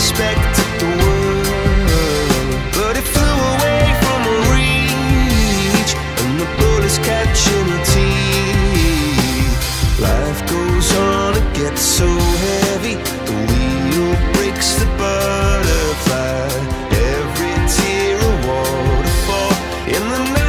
expected the world, but it flew away from reach, and the bullets catching her teeth. Life goes on, it gets so heavy, the wheel breaks the butterfly. Every tear a waterfall in the night,